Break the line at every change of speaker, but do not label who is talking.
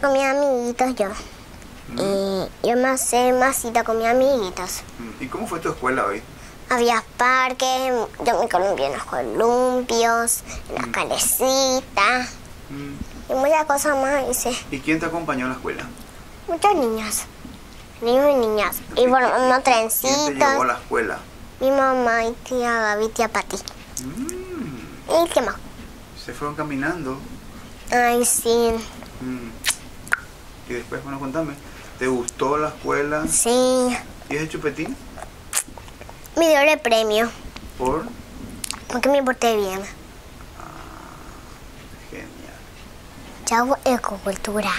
con mis amiguitos yo. Y yo me hacé masita con mis amiguitos.
Mm, ¿Y cómo fue tu escuela hoy?
Había parques, yo me columpié en los columpios, en las calecitas
Mm,
y muchas cosas más hice.
¿Y quién te acompañó a la escuela?
Muchos niños, niños y niñas. Y formando
¿Quién te
trencitos.
llevó a la escuela?
Mi mamá y tía Gaby, tía Pati.
Mm,
¿Y qué más?
se fueron caminando.
Ay, sí,
Mm. Y después, bueno, contame, ¿te gustó la escuela?
sí.
¿Y ese chupetín?
Me dio el premio,
Por
porque me porté bien.
genial.
Chau, ecocultura.